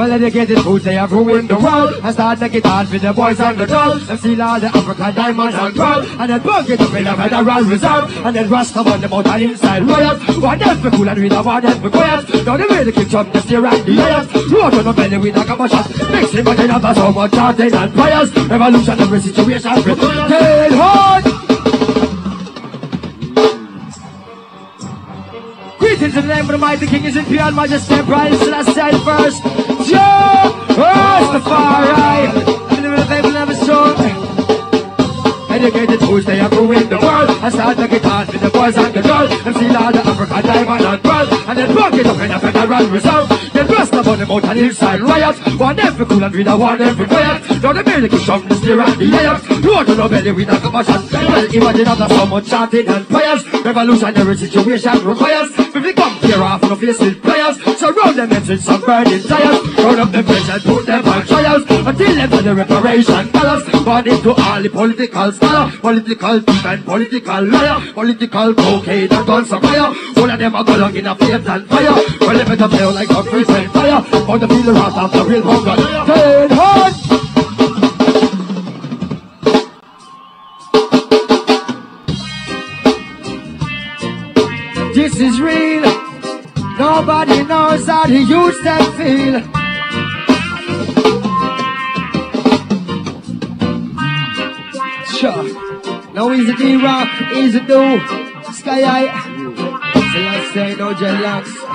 Well, educated fools, they have ruined the world. I start it hard for the boys and the girls. Them steal all the African diamonds and pearl. And then bug it up in a federal reserve. And then rust them on the mountain inside riot. One them for cool and with a one them for quiet. Now the they keep jump, they steer at the lions. Road on the belly with a couple shots. Mix him again after so much chanting and prayers. Revolutionary situation. Tail hard. Greetings in the name of the mighty king is in pure majesty and that's said first. Jah Rastafari. In the middle of the never show. Educated fools, they are ruining the world. I start get on with the boys and the girls. Them see all the African diamond and pearl. And then rock it up in a federal reserve. Then on the mountain hillside riot. One for cool and don't want them for quiet. Now the music is from the steer and the layers. Road to the belly with a commotion. Well, imagine after so much chanting and prayers. Revolutionary situation requires. If we come here off no face with players. Surround them and with some burning tires. Round up the bridge and put them on trials. Until them to the reparation dollars. Gone into all the political scholar. Political thief and political liar. Political cocaine and of fire. All of them are going in a flames and fire. Well, they better play like a free fire. For the the wrath of the real hunger. Turn hard. This is real. Nobody knows how the youth them feel. Sure. No easy D rock, easy do. Sky high say no dreadlocks.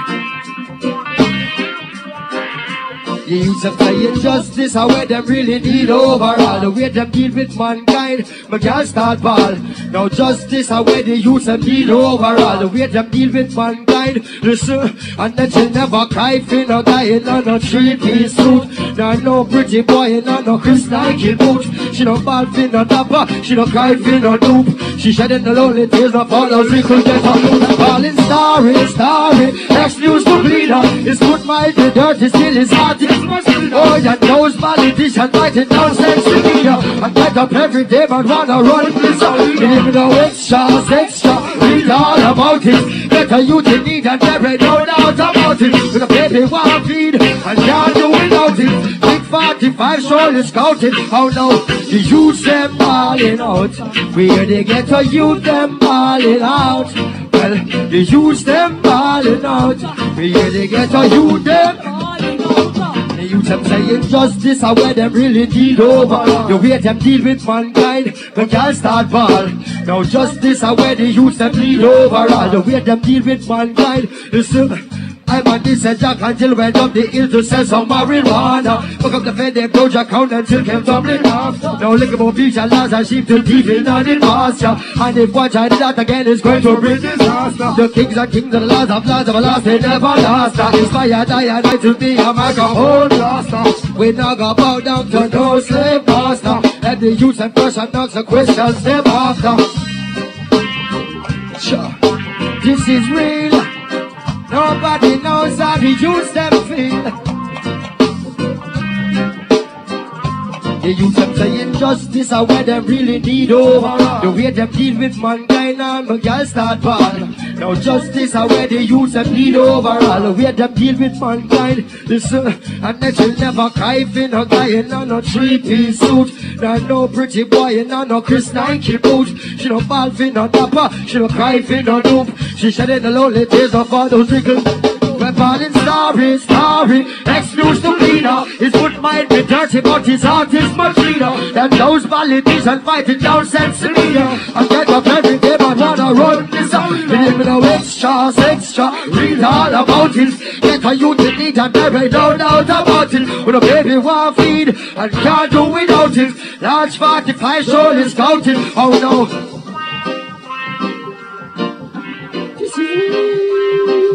The youths of the injustice, how where them really need overall. The way them deal with mankind, but can't start ball. No justice, how where the youths them need overall. The way them deal with mankind, listen, and that you never cry for no in a no three-piece suit. There no pretty boy in no Chris Nike boot. She don't ball for no dapper, she don't cry for no dupe. She shedding the lonely tears, no follows, we could get her. Falling starry, starry, next news to bleeder. It's good mighty dirty, still his heart is Oh, yeah, those politicians fighting down sense media And get up every day but wanna run this out Even though extra, extra, read all about it. Better youth in need and there ain't no doubt about it. With a baby want feed and can't do without it. Big 45 surely scouted Oh no, the youth them balling out. Where they get a youth them balling out. Well, the youth them balling out. Where they get a youth them the youth them say injustice are where them really deal over. The way them deal with mankind, but can't start ball. Now justice are where the youth them deal over. All the way them deal with mankind, listen. I'm and Jack until went up the hill to sell some marijuana. Fuck up the fed, they your account until came tumbling off. No and laws and sheep to deep in on the pasture. And if watch I did again, it's going to bring disaster. The kings are kings of the laws of laws of last, they never last. Inspired I and I to be a microphone blaster. We not go bow down to no slave master. And the youth and person knocks the questions them after. This is real. Nobody knows how the youth them feel. The youth them say injustice are where them really need over. The way them deal with mankind and the girls start ball. Now justice are where the youth them need overall. Way them deal with mankind. Listen, and that you'll never cry for no guy in a no three-piece suit. There no pretty boy in a no Chris Nike boot. She no ball for no dapper, she no cry for no dupe. She shedding the lonely tears of all those wrinkles. Falling starry, starry, excuse the leader. His foot might be dirty, but his heart is much cleaner. Than those politicians fighting down sense media. I get up every day, but wanna run this out. Even though extra, extra, read all about it. Get a youth in need and there ain't no doubt about it. When a baby want feed and can't do without it. Large 45 surely scouting. Oh no. This is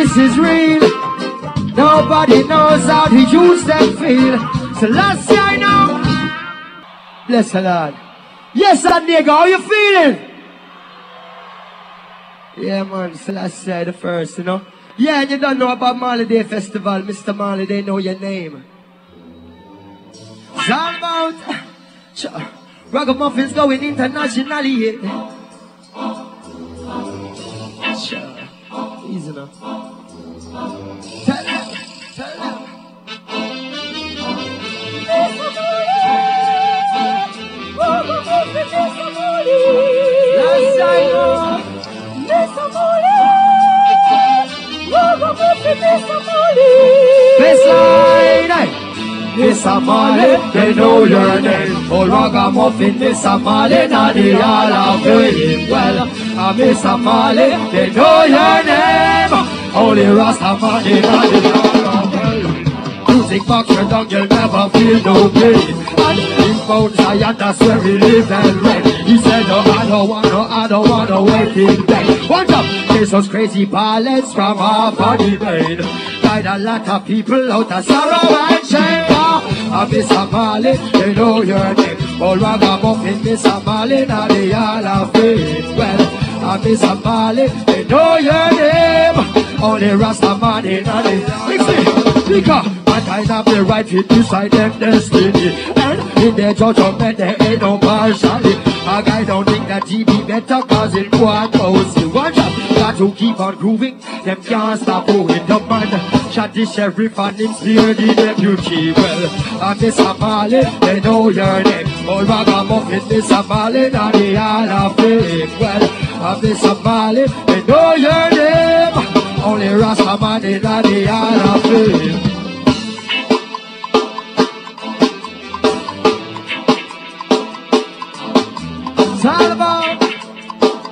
Paul real Nobody knows how to use them feel. So last year I know. Bless the Lord. Yes, San Diego, how you feeling? Yeah, man, Selassie the first, you know. Yeah, and you don't know about Marley Day Festival. Mr. Marley, they know your name. About... Ragamuffins going internationally. Yeah. Sure. Easy enough. Tell them, tell them. Last Baseline, Mr. Marley, they know your name. Oh, ragamuffin, Mr. Marley, now they all are doing well. Uh, Miss a Amale, they know your name. Only Rastaman, now they all. Music box your dog, you'll never feel no pain. And in Mount Zion, that's where we live and reign. He said, no, I don't want no, I don't want to no waiting bang. What's up? Jesus crazy balance from our body brain. Died a lot of people out of sorrow and shame. I Mr. Marley, they know your name. Oh, all ragamuffin, Mr. Marley, now they all are faith. Well, I Mr. Marley, they know your name. Only Rastaman in the Mix because mankind have the right to decide them destiny. And in their judgment, there ain't no partiality. A guy don't think that he be better cause it goes to one job. Got to keep on grooving, them can't stop moving the man. Shot the sheriff and him steer the deputy. Well, I Mr. Marley, they know your name. All ragamuffin, Mr. Marley, now they all are fake. Well, I Mr. Marley, they know your name. Only Rastaman in the all are fake. It's all about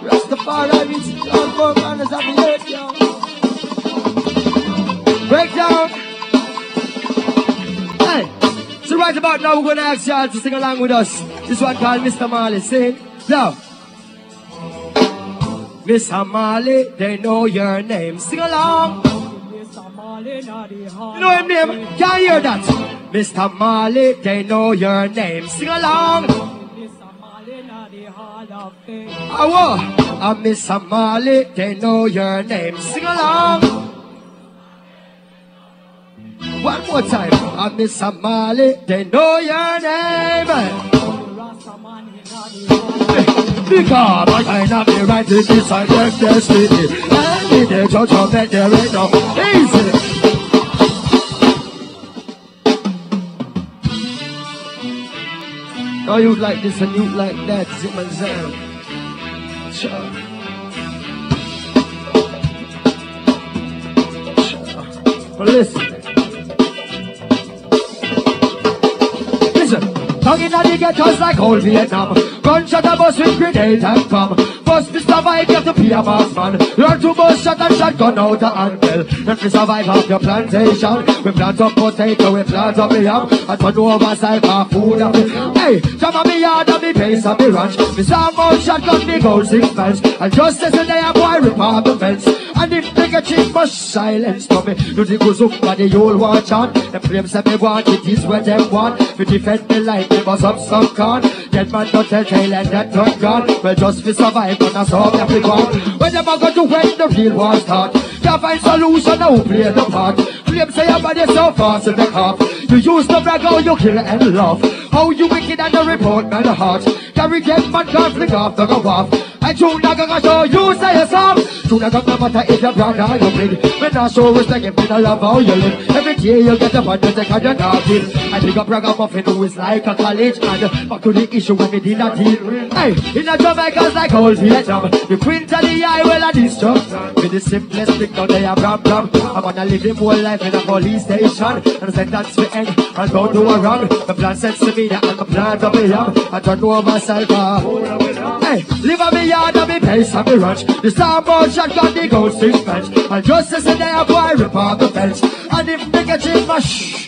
Rastafari meets John Four Manners of the earth, yo. Breakdown. Hey, so right about now we're gonna ask y'all to sing along with us. This one called Mr. Marley. Sing. Now. Mr. Marley, they know your name. Sing along. You know him name? Can't hear that. Mr. Marley, they know your name. Sing along. I will. I Mr. Marley, they know your name. Sing along. One more time. I Mr. Marley, they know your name. Because I of the right to decide their destiny. And in the judgment there ain't no easy. Oh, you like this and you like that, Zimazan. Sure. Sure. But listen. Listen. Tongue in the ghettos like old Vietnam. Gunshot a bus with grenade and bomb. First to survive, you have to be a boss man. Learn to bust shot and shotgun out the angle. Then to survive off your plantation. We plant up potato, we plant up the yam. And turn over side for food and me. Hey, some of me yard and me place and me ranch. Me saw more shotgun, me gold six pence. And just yesterday a day a boy rip off the fence. And if they get chick must silence to me. Do the goes up by the old watch on. The flames that me want, it is what them want. We defend the light, they must up some con. Dead man don't tell tale and that not gone. Well, just we survive, but that's all that we want. When them a go to when the real war start. Can't find solution, now play the part. Claim say your body so fast the cop. You use the brag, how oh, you kill and laugh. How you wicked and the report by the heart. Carry get man can't flick off the go off. I tune the gonna show you say yourself. Tune the gonna matter if you're brown or you bleed. When I show respect, if you love how you live. Every day you get a bad to take on your napkin. I pick up ragamuffin who is like a college man. Back to the issue when we did not deal. Hey, in a Jamaica's like old Vietnam. The queen to the eye, well, a destruction. With the simplest thing, now they are bram bram. I wanna live the whole life in a police station. And that's the end, and don't do a wrong. The plan sets to me, and the plan to be young. I don't know myself. Hey, live on me yard, and me place, and me ranch. The starboard shotgun, the gold six bench. And just as a day, a boy rip off the fence. And if they get in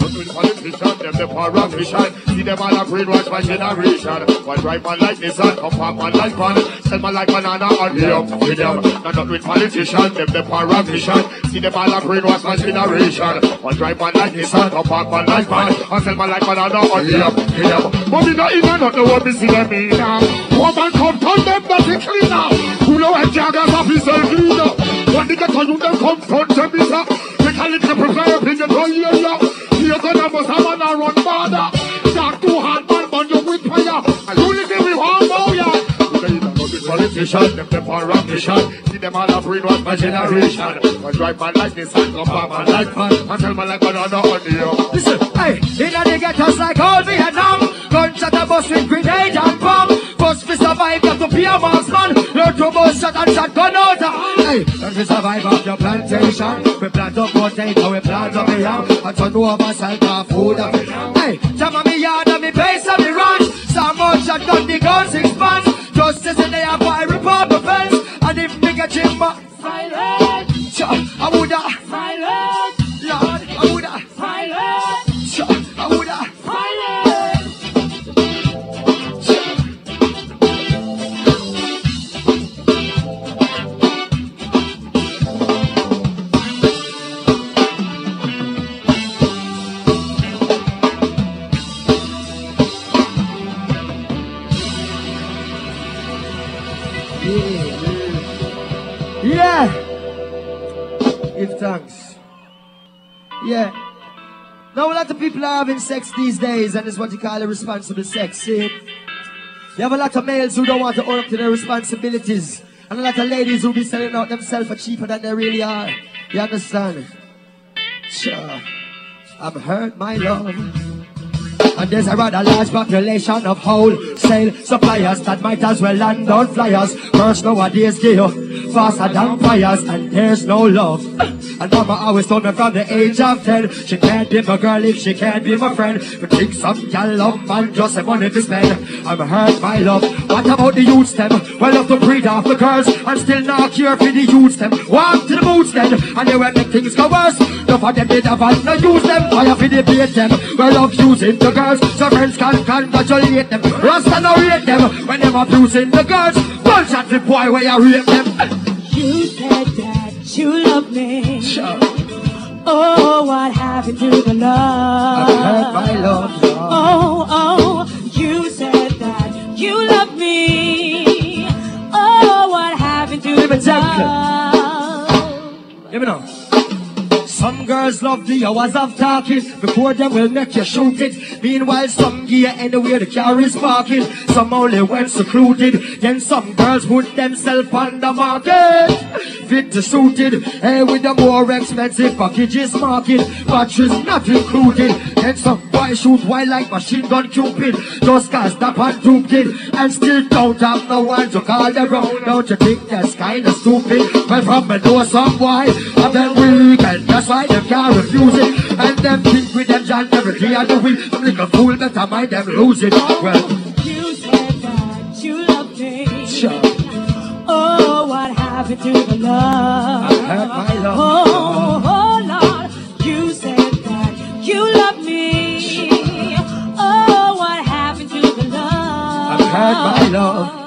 my shh. Politician them the power of mission. See them all a brainwash my generation. One drive man like Nissan, come park man like van. Sell man like banana on the up with them. Not up with politicians, them the power of mission. See them all a brainwash my generation. One drive man like Nissan, come park man like van. And sell man like banana on the up with them. But we not even know what we see them in now. Woman come turn them dirty cleaner. Who know a joggers officer cleaner. When they get to you, them come front them is a. They call it the prefer opinion to hear ya. Here gonna bust a man a run border. Dark too hard man, burn you with fire. And you listen we want know ya. Politician, them the mission. See them all a brain one my generation. One drive man like this and come back man like man. And tell man like banana on the up. Listen, hey, in the ghettos like all Vietnam, gunshot a bus with grenade and bomb. Bus we survive, got to be a marksman. Learn to bust shot and shot gun out. Hey, and we survive off your plantation. We plant up potato, we plant up yam, and turn over salt and food. Hey, jam on me yard and me base and me ranch. Some more shot gun the gun six months. Justice in the air, boy, report offense. And if me get him back, Silent, I woulda, silent, Lord, I woulda, Yeah. Now a lot of people are having sex these days, and it's what you call irresponsible sex. See? You have a lot of males who don't want to own up to their responsibilities, and a lot of ladies who be selling out themselves for cheaper than they really are. You understand? Sure. I've hurt, my love. And there's a rather large population of wholesale suppliers that might as well land on flyers. Girls nowadays give faster than fires, and there's no love. And mama always told me from the age of 10, she can't be my girl if she can't be my friend. But think some gal love man just have money to spend. I'm hurt, by love. What about the youths them? Well, love to breed off the girls, and still not care for the youths them. Walk to the boots then, and they will make things go worse. Enough of them have and no use them, fire for the bait them. Well, love using the girls, so friends can congratulate them. Rasta no rate them, when them abusing the girls. Bullshit the boy where you rate them. You said that you love me. Sure. Oh, what happened to the love? I'm my love. Oh, oh, you said that you love me. Oh, what happened to the love? Let me know. Some girls love the hours of talking before them will make you shoot it. Meanwhile, some gear anywhere the car is parking. Some only when secluded. Then some girls put themselves on the market. Fit to suited, hey, with the more expensive packages market. Batteries not included. Then some boy shoot while like machine gun cupid. Just cause that one duped it. And still don't have no one to call their own. Don't you think that's kinda stupid? Well, from me know some boy, of them weak and that's why them can't refuse it. And them think with them John every day of the week. Some little fool better mind them lose it. Well, You said that you love me. sure, Oh, what happened to the love? I hurt my love. Oh, oh, Lord, you said that you love me. Love? My love.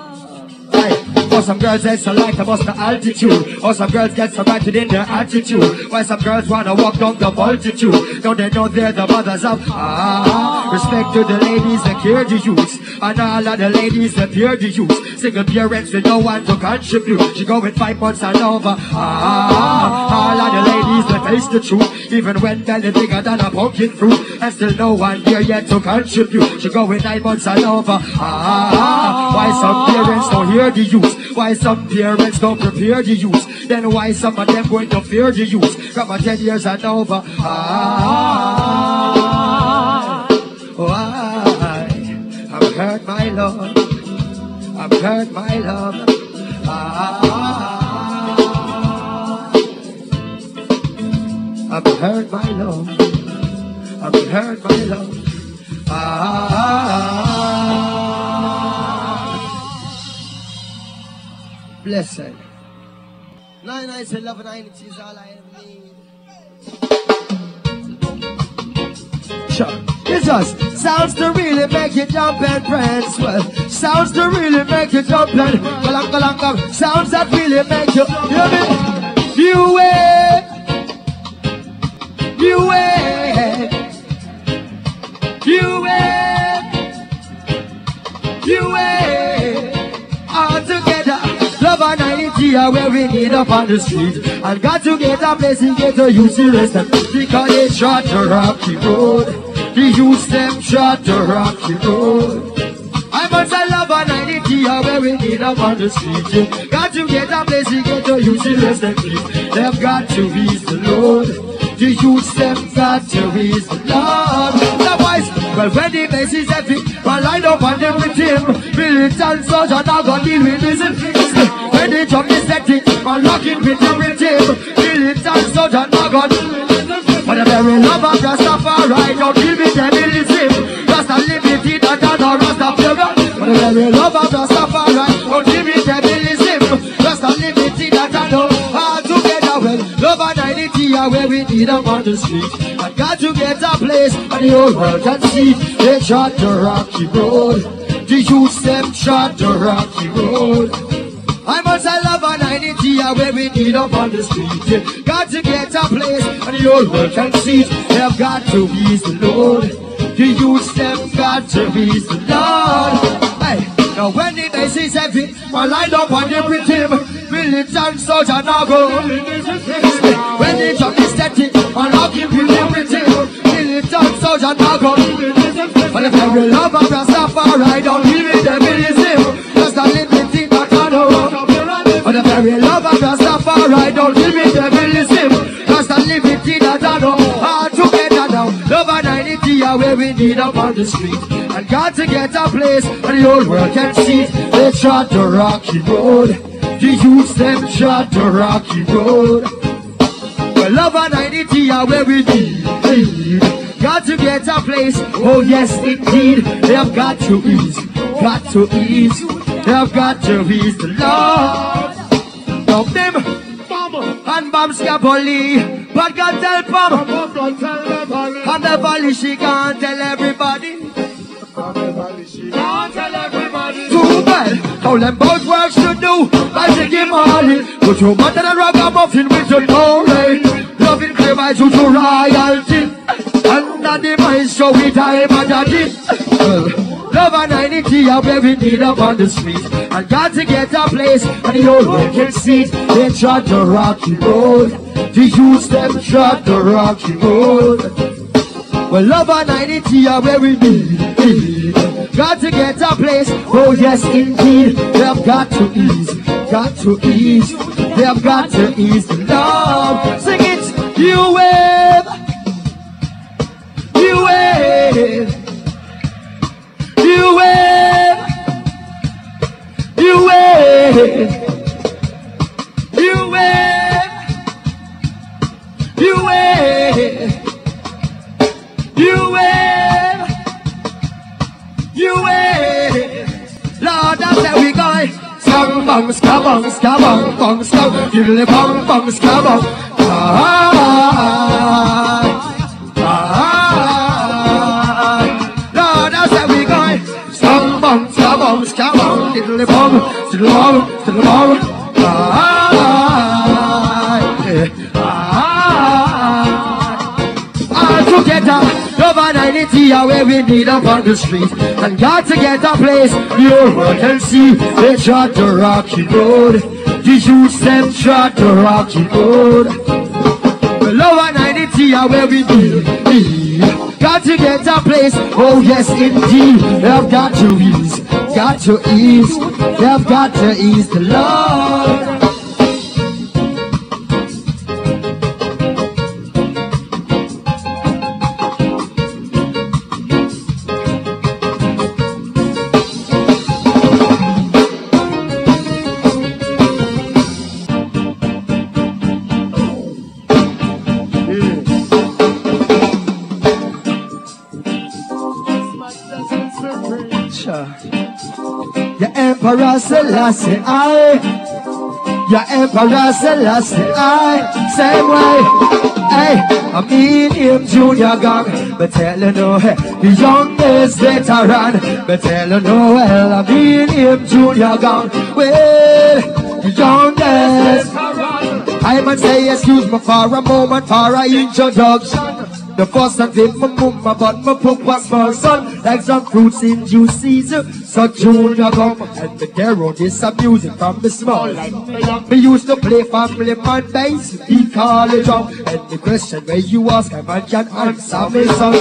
Right. Some girls it's a like about the altitude. Or some girls get so right in their attitude. Why some girls wanna walk down the multitude. Don't they know they're the mothers of Ah Respect to the ladies that care the youths. And all of the ladies that fear the youths. Single parents with no one to contribute. She go with five months and over Ah. All of the ladies that face the truth. Even when belly bigger than a pumpkin fruit And still no one here yet to contribute. She go with nine months and over Ah. Why some parents don't hear the youth Why some parents don't prepare the youth. Then why some of them going to fear the youth? A ten years and over. Ah. Why I've heard my love. I've heard my love. Ah. I've heard my love. I've heard my love. Ah Blessed Nine nights and unity is all I need It's just sounds to really make you jump and prance. Well, sounds to really make you jump and galang galang galang. Sounds that really make you. Hear me? You way, you are where we need up on the street. And got to get a place and get to use the rest because it's short to rocky road. The youth them short to rocky road. I must say love and unity are where we need up on the street. Got to get a place and get to use the rest it. They've got to ease the load. The youth them got to the load. The boys, well when the mess is heavy, well line up on them with him. Militant soldier now gonna deal with this. When the drum is setting, well locking with him with him. Militant soldier now gonna deal with this. For the very love of Rastafari, don't give me debilism. Rasta limited, I know Rastafari. For the very love of Rastafari, don't give me debilism. Are where we need them on the street. I got to get a place, and the whole world can see. They shot the rocky road. The youth them shot the rocky road. I must say love unity are where we need up on the street. Got to get a place and the old world can see. They've got to ease the load. The youth them to ease the load. Hey, now when the base is heavy, I line up on the rhythm. Militant soldier now go. When the drum is static, I lock with the rhythm. Militant soldier now go. But if every love of Rastafari, don't give it the rhythm. Just a little thing that I know. But if every love of Rastafari, don't give it the rhythm. Are where we need up on the street. And got to get a place where the whole world can see. They trot the rocky road. The youths them trot the rocky road. Well, love and unity are where we need. Got to get a place. Oh yes, indeed. They've got to ease. Got to ease. They've got to ease the Lord. Now them and bombs Bam Scapoli. But God tell Pam. And the valley she can't tell everybody. Too bad. How them both works to do. I take him money. Put your mother and ragamuffin with your Tory. Loving clear by to royalty. Under the maestro we die I did. Well, Love and unity are need up on the street. And got to get a place and the old wicked seat. They trod the rocky road. The youths them trod the rocky road. Well, love and unity are where we need. Got to get a place. Oh, yes, indeed. They've got to ease. Got to ease. They've got to ease the love. Sing it. You wave. You wave. You wave. You wave. You wave. You wave. You wave, you wave. Lord, that's how we going. Skabang, bang, skabang, skabang, bang, skabang. Diddly bang, bang, skabang. Ah, bang, diddly bang, diddly bang. Ah, ah, all together. Love and unity are where we need up on the street. And got to get a place your world can see. They trot the rocky road. The youths them trot the rocky road. Love and unity are where we need. Got to get a place. Oh yes, indeed. They've got to ease. Got to ease. They've got to ease the Lord. Selassie, I Your Emperor Selassie, I, same way. Hey, I mean him Junior Gong, but tell you no, hey, the youngest veteran, but tell you no, well, I mean him Junior Gong, well, the youngest. I must say excuse me for a moment for a introduction. The first time did my mama, but my pop was my son. Like some fruits in due season, so junior come. And the hero, this a music from the small. life We used to play family man bass, we call it drum. And the question where you ask, I man can answer me, son.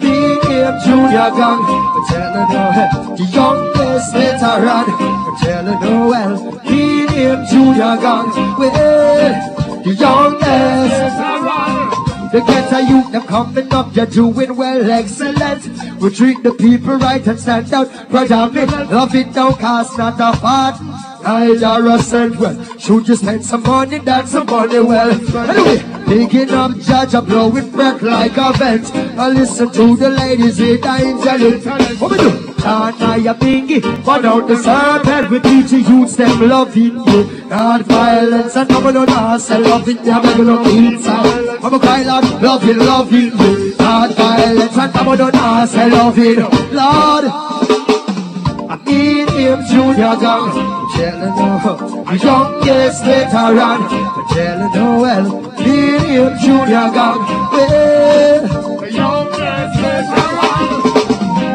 Being him Junior Gong, but telling no, the youngest veteran, but telling no well. Being him Junior Gong, well, the youngest. The ghetto youth, them coming up, you're doing well, excellent. We treat the people right and stand out. Brother, me love it, don't cost not a part. Neither a cent, well, should you spend some money, that's some money, well. Anyway, picking up judge, I'm blowing breath like a vent. I listen to the ladies in the angelic. What we do? Not I a bingy, but out the serpent, we teach the youths them loving you. Not violence and no no no, say loving I'm gonna kill some. I'm a cry Lord, loving, loving you. Not violence and no no no, say loving, Lord. Need him Junior Gong, telling no, the youngest veteran, telling no well, need him Junior Gong, well, The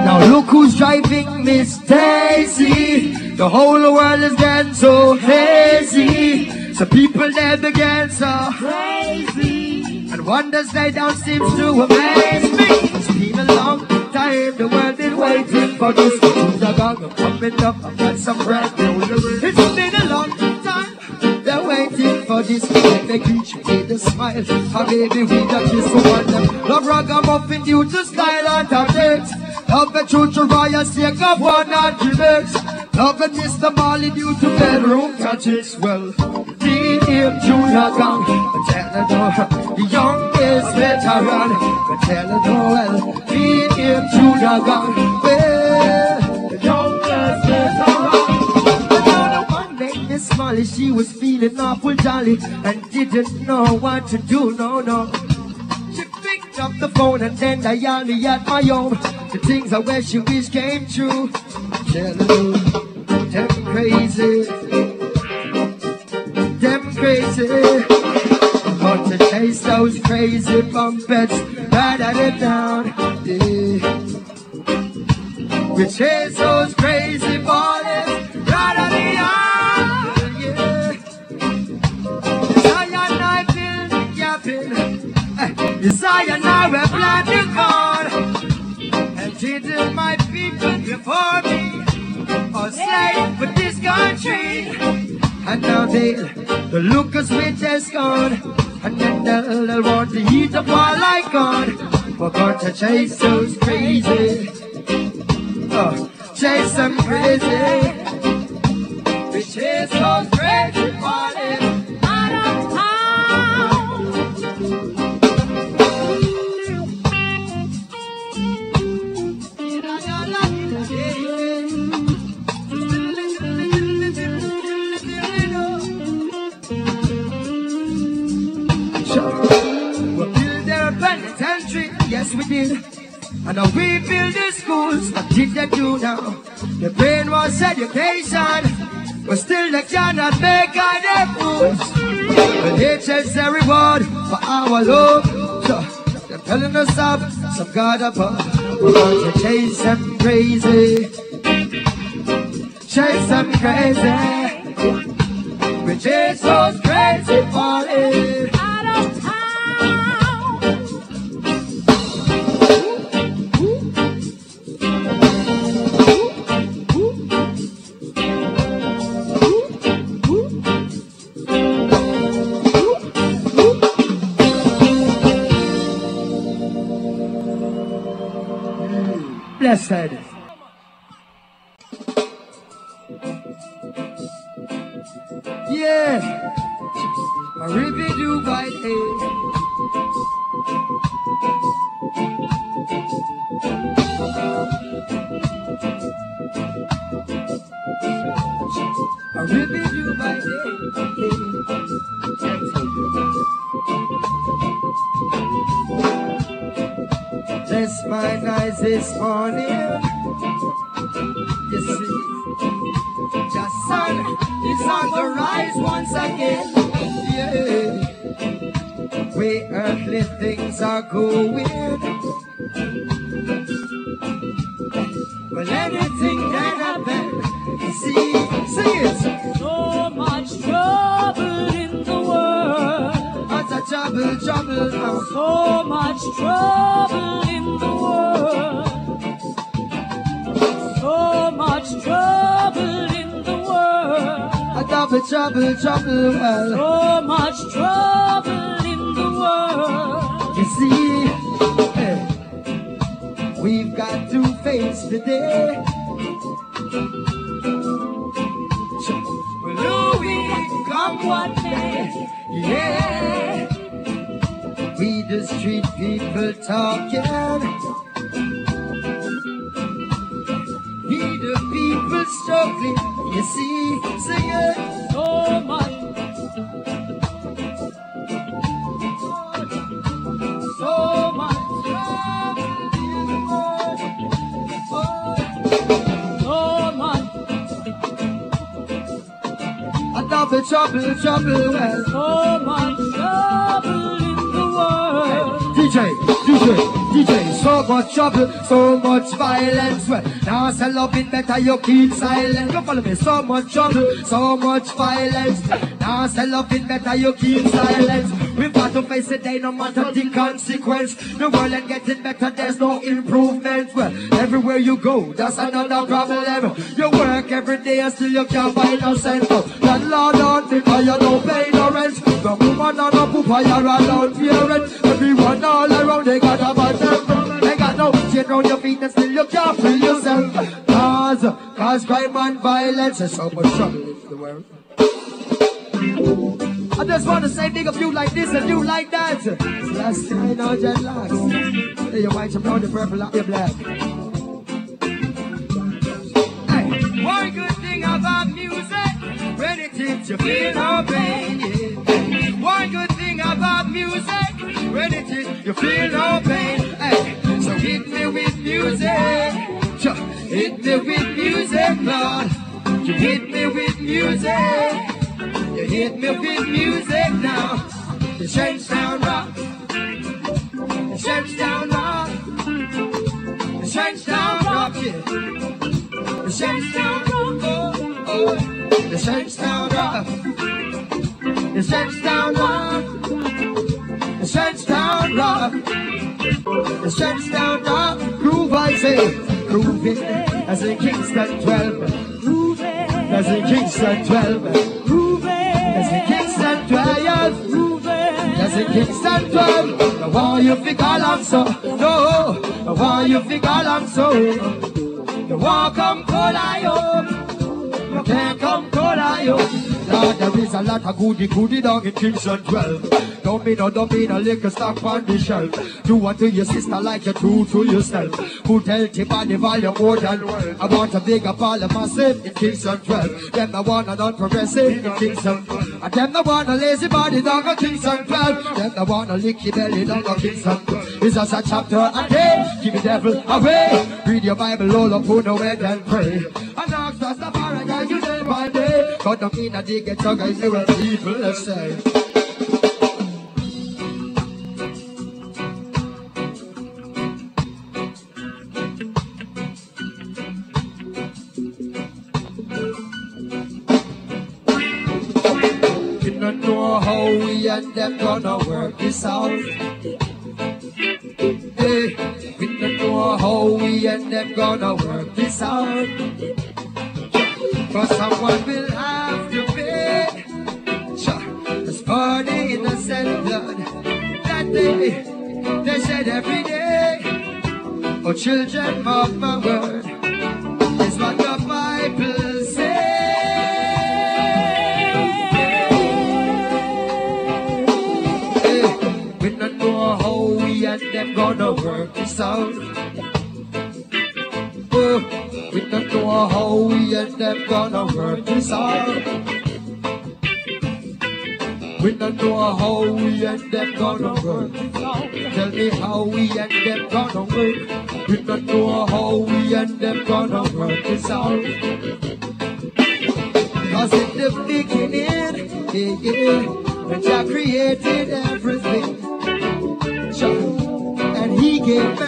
now look who's driving Miss Daisy. The whole world is getting so hazy. So people there begin so crazy. And wonders they don't seem to amaze me. Been long time, the world is waiting for this. Who's a gang coming up, I've got some bread. It's been a long time. They're waiting for this Make they greet you with a smile And baby we got kiss for them Love ragamuffin due to style and tactics Love the truth to royal sake of one and gimmicks Love it Mr. Marley due to bedroom touches Well, Junior Gong the youngest veteran the youngest veteran one Miss Molly, she was feeling awful jolly and didn't know what to do, no, no. She picked up the phone and then dialed me at my home. The things I wish she wish came true. Her, them crazy, crazy. But to chase those crazy bumpets, rather than down, yeah. We chase those crazy bodies right out the yard, yeah. Zion I build yapping, eh, Zion I will plant the corn, and didn't my people before me, or slave with this country. And now they, they look us with their scorn, and then they'll, want to eat up like God. We're going to chase those crazy. Uh, chase them crazy. We chase those crazy bodies God above. Going to chase them crazy. Chase them crazy. Is on the rise once again. Yeah. Way earthly things are going. Well, anything can happen. See, sing it. So much trouble in the world. What's a trouble, trouble now? So much trouble in the world. A double trouble, trouble, well. So much trouble in the world. You see, eh, we've got to face the day. Well, Louis, come what may, yeah. We the street people talking. We the people struggling. You see, sing it. So much, so much trouble in the world. So much, A double trouble, trouble, well. so DJ, DJ, DJ, so much trouble, so much violence. Well, now say loving better, you keep silent. Come follow me, so much trouble, so much violence. Now say loving better, you keep silent. We've got to face it, they no matter the consequence. The world ain't getting better, there's no improvement. Well, everywhere you go, that's another problem. You work every day and still you can't buy no cent. Oh, Landlord don't because you don't pay no rent. The woman on the poop, you're around parent. Everyone all around, they got a bad temper. They got no shit on your feet and still you can't feel yourself. Cause, cause crime and violence is so much trouble in the world. I just want to say big of you like this and you like that. Last time no jet lags. Hey, you white, you brown, you purple, and you black. Hey, one good thing about music, when it hits you feel no pain. Yeah. One good thing about music, when it hits you feel no pain. Hey, so hit me with music, hit me with music, Lord. Hit me with music. Hit me with music now. The Shanks-Down Rock. The Shanks-Down Rock. The Shanks-Down Rock, yeah. The Shanks-Down Rock. Oh, oh. The Shanks-Down Rock. The Shanks-Down Rock. The Shanks-Down Rock. The Shanks-Down Rock. Groove, I say. Groove it. As in Kingston 12. In Kingston 12. groove As in it, Kingston 12. groove it. There's a Kingston 12. The one you think I'm so. No. The one you think I'm so. The one come cold I hope. You can't come cold I hope. Lord, there is a lot of goody goody dog in Kingston 12. Don't be no, don't be no liquor stock on the shelf. Do unto your sister like you do to yourself. Who tell the volume more than well. I want a bigger ball of massive in Kingston 12. Them the one non progressive in Kingston 12. And them the one a lazy body dog in Kingston 12. Them the one a licky belly dog in Kingston 12. It's just a chapter a day. Keep the devil away. Read your Bible all up on the way and pray. And ask us the day. God don't mean a dig it, so guys, they will people say. You don't know how we and them gonna work this out. Hey, we don't know how we and them gonna work this out. Cause someone will have to pay. Sure, it's for the blood that they, they shed every day. Oh, children, mark my word. It's what the Bible says. We don't know how we and them gonna work this out. Don't know how how we and them gonna work this out. We don't know how we and them gonna work. Tell me how we and them gonna work. We don't know how we and them gonna work this out. Cause in the beginning, yeah, yeah, when Jah created everything, and He gave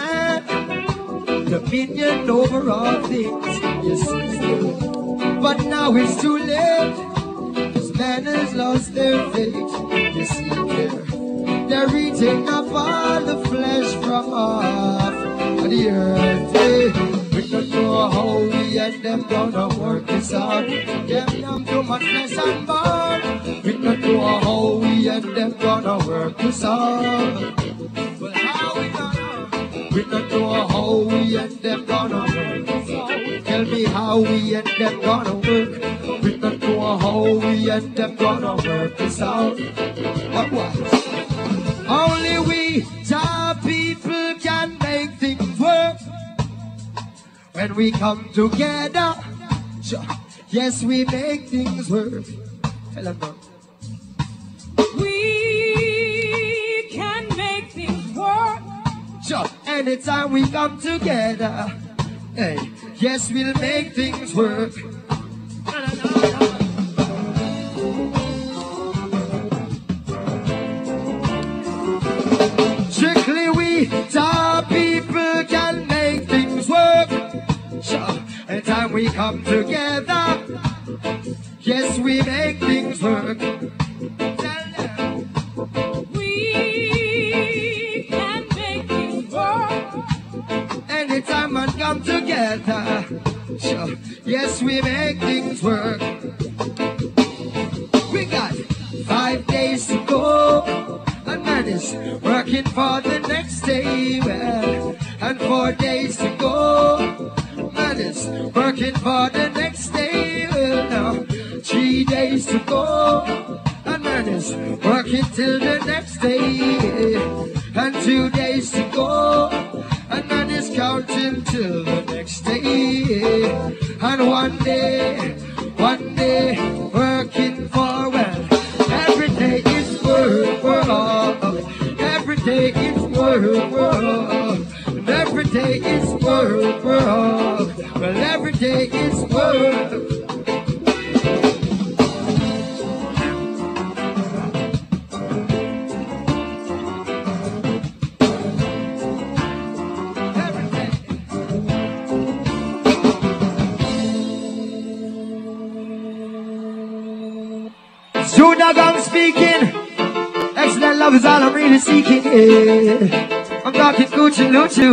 over all things. Yes, but now it's too late. Cause man has lost their faith. You see there. They're eating up all the flesh from off the earth. eh. We don't know how we and them gonna work this out. Them too much flesh and bone. We don't know how we and them gonna work this out. We don't know how we and them gonna work. Tell me how we and them gonna work. We don't know how we and them gonna work this out. Was? Only we, our people, can make things work. When we come together, yes, we make things work. We can make things work. Anytime we come together, hey, yes, we'll make things work. Strictly we, our people can make things work. Sure, anytime we come together, yes, we make things work. Come together, sure, yes, we make things work. We got five days to go, and man is working for the next day. Well, and four days to go, man is working for the next day. Well, now three days to go, and man is working till the next day. And two days to And one day, one day, working for well. Every day is work, work. Every day is work, work. Seeking. Yeah. I'm talking Gucci Luchu.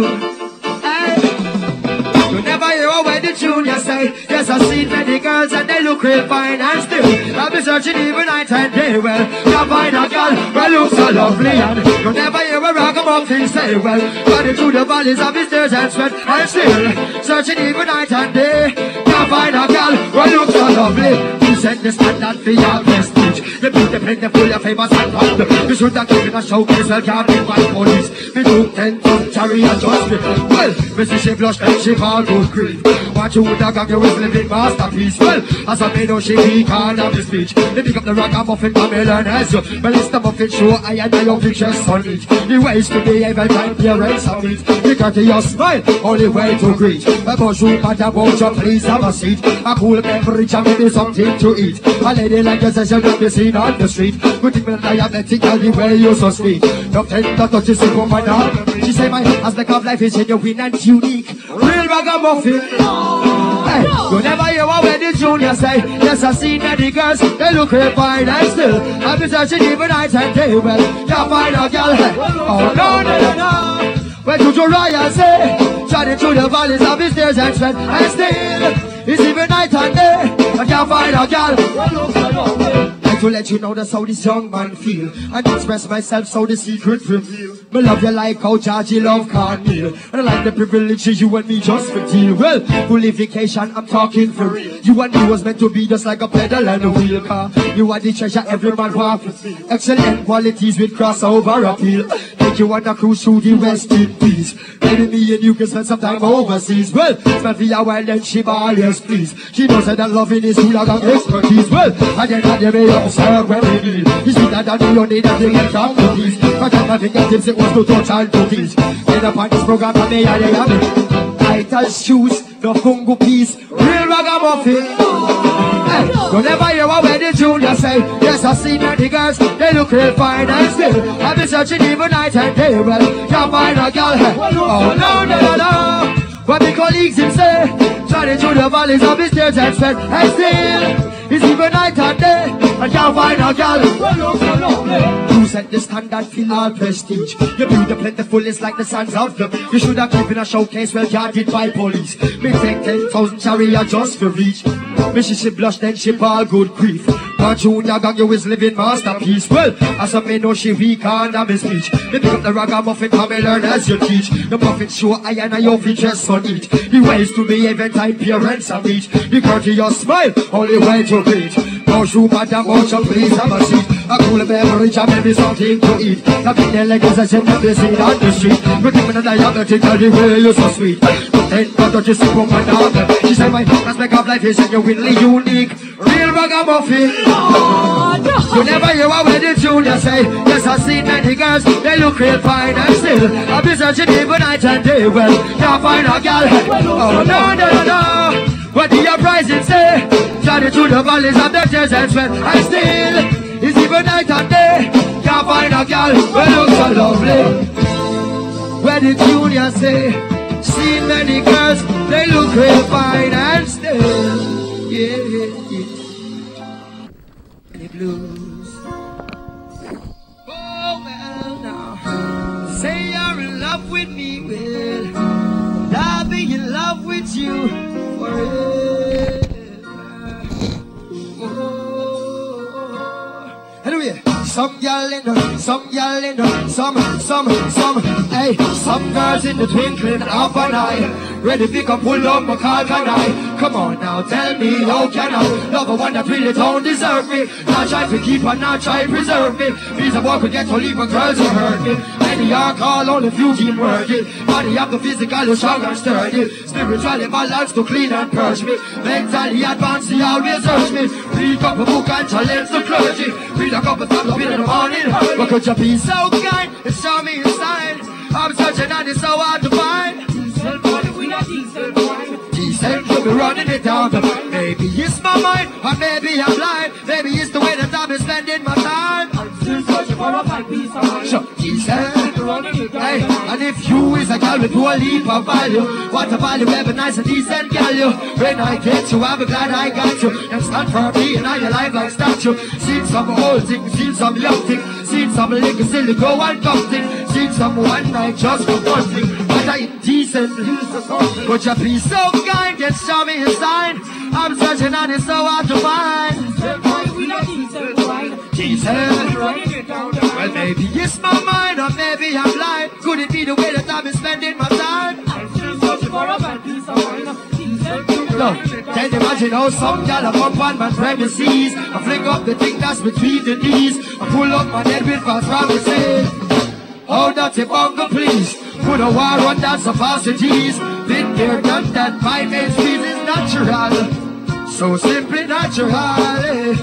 You never hear a way the junior say Yes, I've seen many girls and they look real fine and still I've been searching even night and day Well, can't find a girl well looks so lovely And you never hear a ragamuffin say Well, running through the valleys of his tears and sweat And still, searching even night and day Can't find a girl well looks so lovely You said set the standard for your prestige You beat the plentiful, your famous and popular You should have given a showcase, well, can't be my police. Me do ten ton chariot just me Well, me see she blush and she fall good grief What you have got, you was living masterpiece. Well, as made no she be called of the speech. They pick up the rock and muffin learn as you. Well, it's the muffin show, I and my own pictures on it The ways to behave and time parents of it The courteous smile, only way to greet. A bonjour, madame, won't you please have a seat. A cool beverage and maybe something to eat. A lady like you says not be seen on the street. Good thing when I am letting tell the way you so sweet. No tender touches in woman now She say my aspect of life is genuine and unique. Real ragamuffin. Hey, you never hear what when the junior say. Yes, I seen many girls, they look real fine and still. I've been searching even night and day Well, can't find a girl hey. Oh, no, no, no, no. Where to Uriah say? Journey through the valleys of his tears and sweat And still, it's even night and day I can't find a girl to let you know that's how this young man feel And express myself so the secret reveal Me love you like how Georgie love cornmeal And I like the privileges you and me just for deal Well, qualification, I'm talking for real You and me was meant to be just like a pedal and a wheel car You are the treasure every man wants Excellent qualities with crossover appeal Take you on a cruise through the rest in peace. Maybe me and you can spend some time overseas. Well, spend for a while then she ball, yes please. She knows that loving is who like expertise. Well, I get that you may observe when we need. You see that you need that they get down to. I got my fingertips, it was to touch and to. Get up on this program and me and they have it. Title shoes, the fungo piece, real ragamuffin. Hey, you are where the junior say, yes, I see many girls, they look real fine and still. I've searching even night and day, well, can't find a girl. Oh, no, no, no, no. What the colleagues him say, trying through the valleys of his tears and sweat, and still, it's even night and day, I can't find a girl. You set the standard, feel all prestige. You build the plentiful, it's like the sons of them. You should have in a showcase, well guarded by police. Me take 10,000 chariot just for reach. Me she, she blush, then she ball good grief. But junior gang, you is living masterpiece. Well, as a me know oh, she weak and I'm speech. Me pick up the ragamuffin, come and learn as you teach. The muffin show I and I your features so neat. The ways to behave and time parents are reach. The courteous smile, only way to reach. No shoe, madam, watch your please have a seat. A cool beverage and maybe something to eat. The big legs I said they see on the street. But even the diabetic, tell the way you're so sweet. But then, but don't you see from my daughter? She said my aspect of life is genuinely unique. Real ragamuffin. You never hear a wedding tune, you say. Yes, I've seen many girls, they look real fine and still. I've been searching even night and day, well. Can't find a girl, oh no, no, no, no. What the uprising say? Journey through the valleys of the tears and sweat And still, it's even night and day. Can't find a girl, well look so lovely. The tune you say. Seen many girls, they look real fine and still Yeah, yeah, the blues. Oh well now, say you're in love with me, well, I'll be in love with you forever. Oh. Anyway, some gal in the, some gal in the, some, some, some, hey, some girls in the twinkling of an eye. Ready to come pull up my car, can I? Come on now, tell me how can I love a one that really don't deserve me? Not try to keep her, not try to preserve me. Means a boy could get to leave a girls who hurt me. Many are call on the few keep working. Body of the physical, strong and sturdy. Spiritually balanced to clean and purge me. Mentally advanced, he always urge me. Read up a book and challenge the clergy. Read a couple times up in the morning. But could you be so kind and show me a sign? I'm searching and it's so hard to find. Decent, you'll be running it down. Maybe it's my mind, or maybe I'm blind. Maybe it's the way that I've been spending my time. Sure, decent. Hey, and if you is a girl with a leap of value, what a value ever nice and decent girl you. When I get you, I'll be glad I got you. And stand for me and I life like statue. Seen some old thing, seen some young thing, seen some silly go and come thing, seen some one night just for one thing. But I indecent. Could you be so and show me a sign? I'm searching and it's so hard to find. Decent. Well, maybe it's my mind or maybe I'm blind. Could it be the way that I've been spending my time? Look, can't imagine how some gal up up on my premises? I flick up the thing that's between the knees. I pull up my head with fast promises. Oh, dirty bungle, please. Put a war on that capacities. Been there, done that. My main is natural. So simply natural. eh.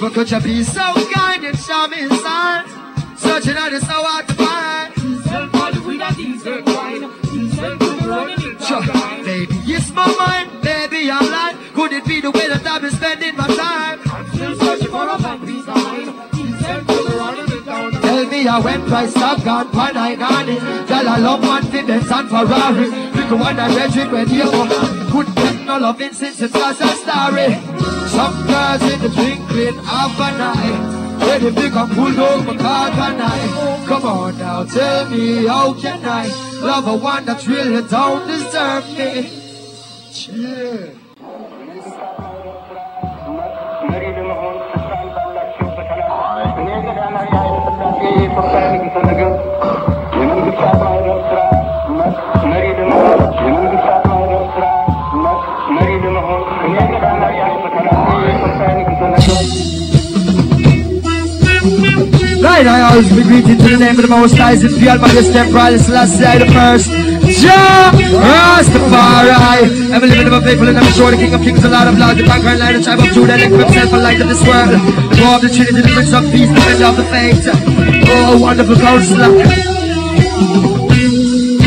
But could you be so kind and show me a sign? Searching out is so hard to find. Me when price stop gone, pan I got it. Tell I love fit Benz and Ferrari. Pick a one that red when you. Could get no loving since it's just a story. Some girls in the twinkling of an eye. Ready to pick up pull over car can I? Come on now, tell me how can I love a one that really don't deserve me? Yeah. Right, I always be greeted to the name of the Most High, and feared by this temporal Selassie the first. Jah Rastafari. I'm a living of a faithful and I'm sure the King of Kings A lot of love, the conquering lion, the tribe of Judah And equip self for light of this world. The war of the Trinity, the Prince of Peace, the end of the fate. Oh, wonderful counselor.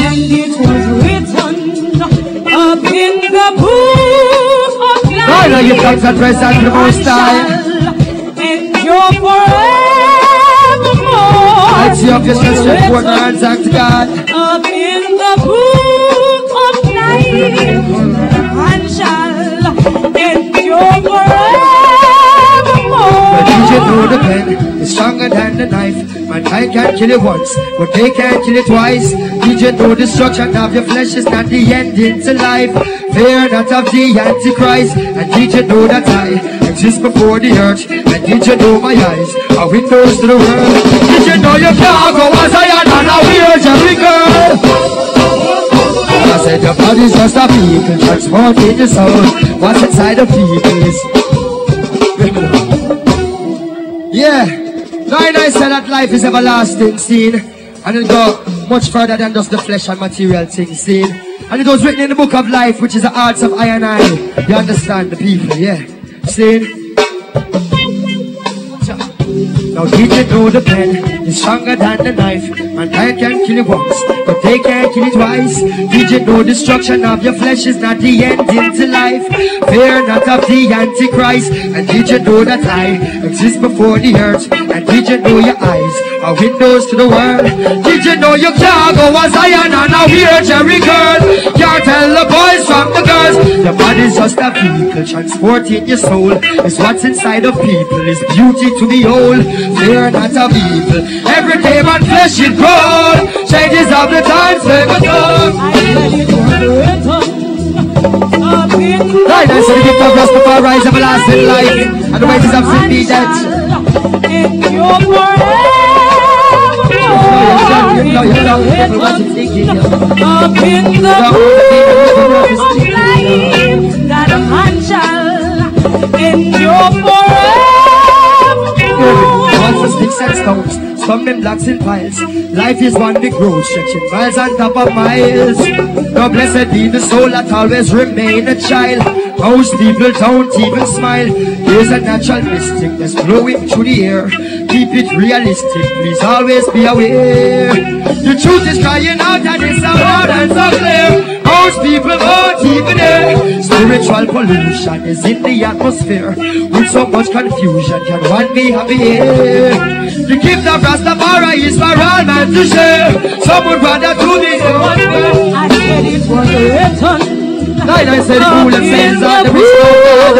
And it was written up in the book of life. Give thanks and praise unto the Most High. Endure forevermore. I see up your chest, stretch forth your hands unto God. Up in the book of life, DJ know the pen is stronger than the knife. Mankind can kill it once, but they can't kill it twice. Did you know destruction of your flesh is not the ending to life. Fear not of the Antichrist, and did you know that I exist before the earth. And did you know my eyes are windows to the world. DJ know you can't go I and I will every girl. I said your body's just a vehicle transporting your soul. What's inside of people is Yeah, Nine I said that life is everlasting, seen. And it go much further than just the flesh and material things, seen. And it was written in the book of life, which is the arts of I and I. You understand the people, yeah. Seen. Now did you know the pen is stronger than the knife? Mankind can kill it once, but they can't kill it twice. Did you know destruction of your flesh is not the end into life? Fear not of the Antichrist. And did you know that I exist before the earth? And did you know your eyes are windows to the world? Did you know you can't go as Zion and a weird Jerry girl? Can't tell the boys from the girls. Your body's just a vehicle transporting your soul. It's what's inside of people is beauty to the behold. Fear not of evil. Every day man flesh it grow. Changes of the times never done. I said it was written up in the Right, I said the gift of Rastafari rise everlasting life. And the wages of sin be of that a man shall endure Once forevermore. the sticks and stones, stumbling blocks in piles. Life is one big road stretching miles on top of miles. No blessed be the soul that always remain a child. Most people don't even smile. There's a natural mystic that's blowing through the air. Keep it realistic, please always be aware. The truth is crying out and it's so loud and so clear. Most people won't even hear. Spiritual pollution is in the atmosphere. With so much confusion, can one be happy here? The gift of Rastafari is for all man to share. Some would rather do this in one way. I said it was written. Nine I said fool and in the are the rich of God.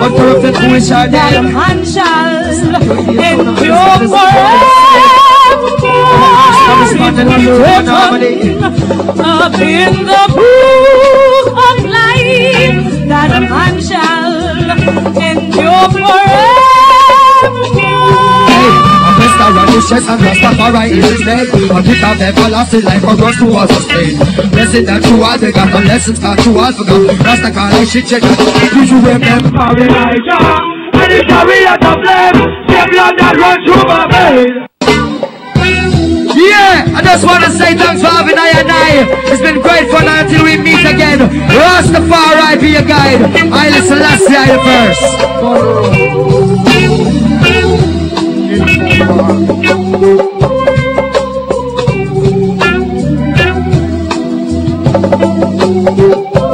But and foolish are that a Up in the book of life, that a man shall endure on his chest and Rastafari is his name. A gift of everlasting life for us to us sustain. Blessing that you all they got, the lessons that you all forgot. Rastafari shit check. Did you remember Elijah? And the chariot of them, the blood that run through my veins. Yeah, I just want to say thanks for having I and I. It's been great fun until we meet again. Rastafari be your guide. I listen last year the first. San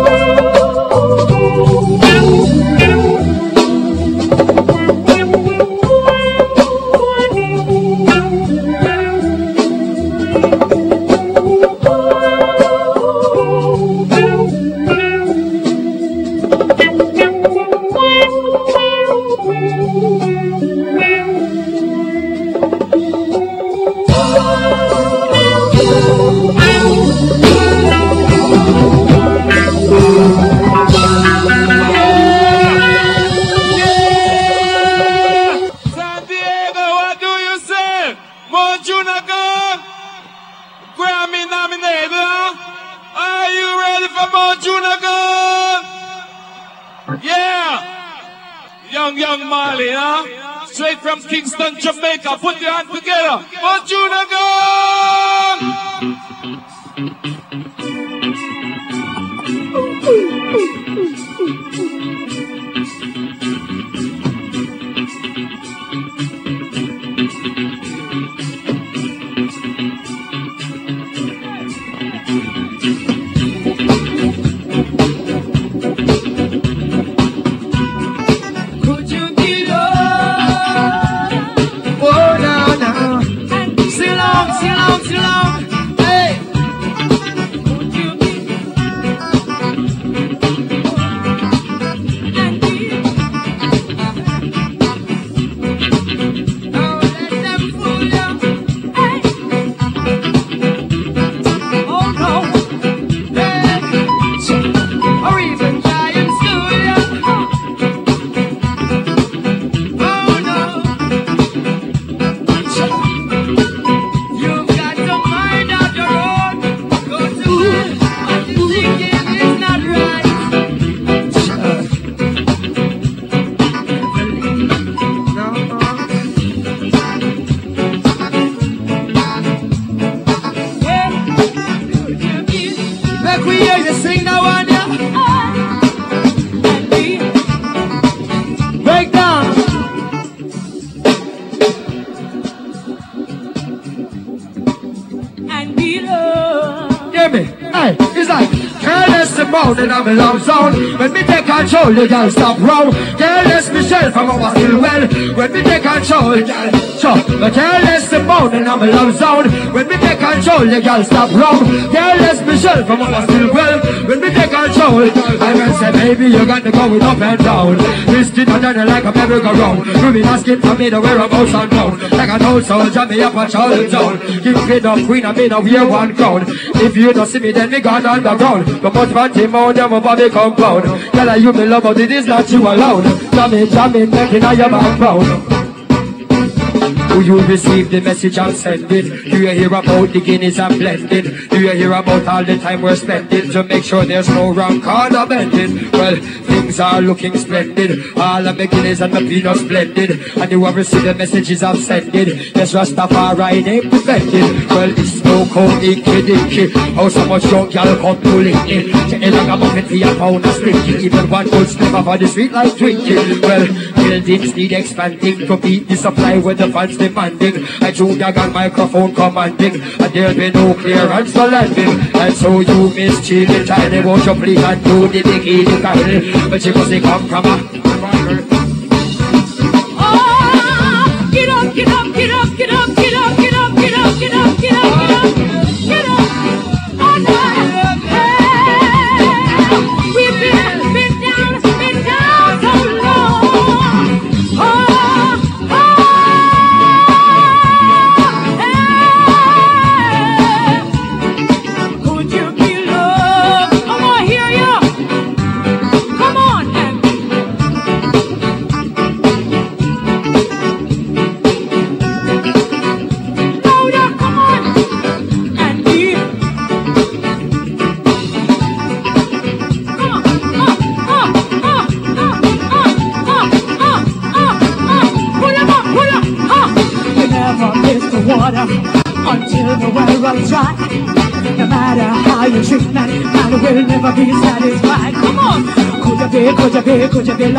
control, you girl stop round. Careless Michelle from our well. When me take control, girl stop. But careless and I'm a love zone. When me take control, you girl stop round. Careless Michelle from our still well. When me take control, I will say, baby, you got to go with up and down. Did not done like a merry-go-round. Ruby asking for me to wear a mouse and down. Like an old soldier, me up a Charlottetown. King, queen, of queen, I mean, I wear one crown. If you don't see me, then me gone underground. But much fancy more than my body compound. Tell her you me love, but it is not you alone. Jamming, jamming, making all your background. Do you receive the message I'm sending? Do you hear about the Guinness I'm blending? Do you hear about all the time we're spending to make sure there's no wrong corner bending? Well, things are looking splendid. All of my Guinness and my peanuts blended. And you have received the messages I'm sending. Yes, Rastafari ain't defended. Well, it's no cold icky dicky. How so much young y'all come to lick it. Take like a bucket for your pound of sticky. Even one good slip up on the street like Twinkie. Well, buildings need expanding to beat the supply with the fans demanding. I Junior got microphone commanding, and there'll be no clearance for landing. And so you miss chilling, tiny, won't you please and do the bikini kind? But she was from conqueror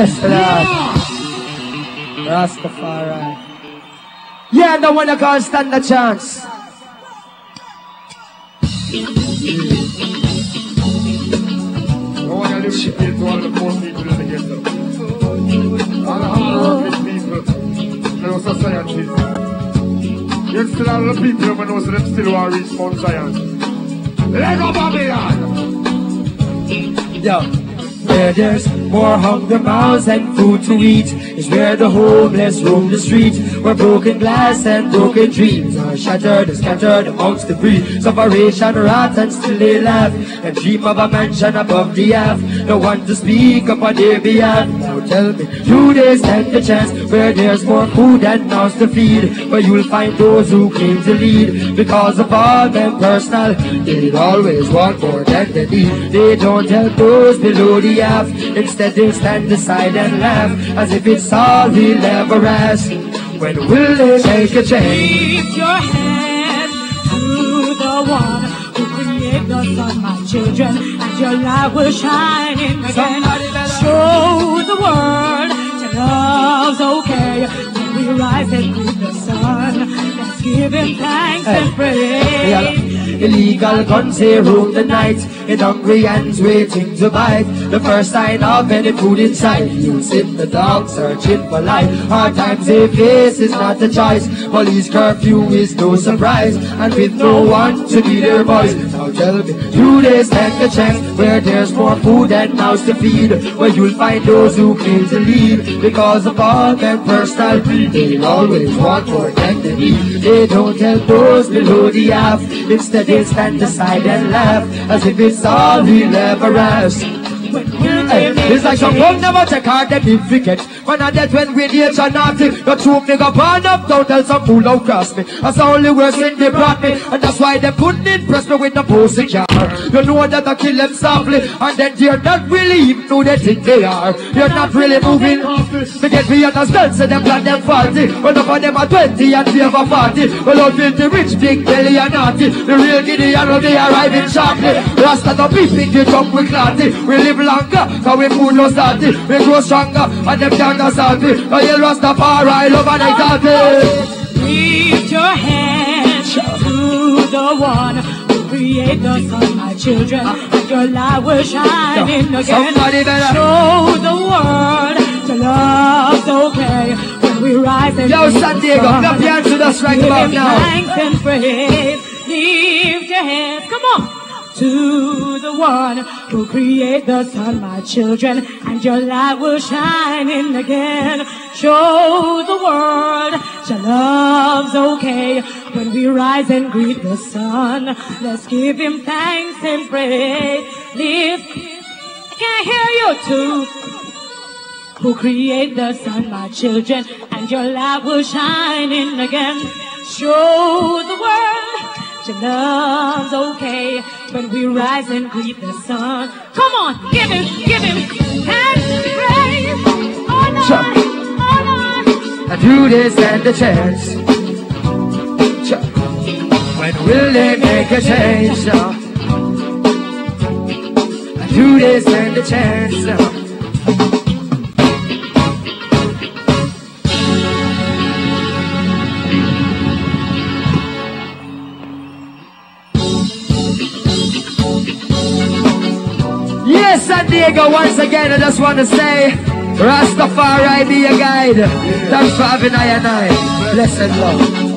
Bless the Lord. Rastafari. Yeah, no one that can't stand a chance. I want to live to all the poor people in the ghetto. All the hard working people. You know, society. Yet still all the people who know so them still want to reach Mount Zion. Lego Babylon! Yo. Where there's more hungry mouths and food to eat is where the homeless roam the street. Where broken glass and broken dreams are shattered and scattered amongst the breeze. Separation, rot and still they laugh and dream of a mansion above the earth. No one to speak up on their behalf. Tell me, do they stand a chance where there's more food and mouths to feed? Where you'll find those who claim to lead because of all them personal. They always want more than they need. They don't help those below the half. Instead they stand aside and laugh as if it's all they'll ever ask. When will they make a change? Lift your hand to the one who created the sun, my children, and your light will shine in. Somebody better- Show the world. That love's okay. When we rise and greet the sun, let's give him thanks and praise. Yeah. Illegal guns here roam the night. In hungry hands waiting to bite. The first sign of any food inside Youths in the dark searching for life. Hard times they face is not a choice. Police curfew is no surprise. And with no one to be their voice Do they stand a chance Where there's more food and mouths to feed Where you'll find those who claim to lead Because of all their personal greed They always want more than they need. They don't help those below the half Instead they stand aside and laugh As if it's all we'll ever ask Hey, it's like some come never check them if we catch When I dead when we nature naughty. The true nigga burn up. Don't tell some fool don't cross me. That's the only worst thing they brought me. And that's why they put in press me with the pussy car You know that I kill them softly. And then they're not really even who they think they are. You're not really moving. They get me understand so them plan them faulty Well up on them are 20 and we have a party Well out with the rich big belly and naughty. The real giddy and they arriving sharply Rasta the beefing the jump with clarity. We live longer cause we food no salty We grow stronger and them can't assault me I yell Rastafari love and exalted Lift your hands to the one who created the sun, my children, and your light will shine in again. Somebody better- Show the world the love's okay when we rise and Yo, San Diego, clap your hands us right him now. Thanks and praise. Lift your hands, come on. To the one who created the sun, my children, and your light will shine in again. Show the world your love's okay when we rise and greet the sun. Let's give him thanks and. Lift, I can't hear you too who create the sun, my children, and your light will shine in again. Show the world your love's okay when we rise and greet the sun. Come on, give him, give him, and praise. Lord, Sure. oh Lord. And do they stand a chance? Cha. When will they make a change? uh? And do this stand a chance? uh? Diego, once again, I just want to say, Rastafari be a guide. Thanks for having I and I. Blessed love.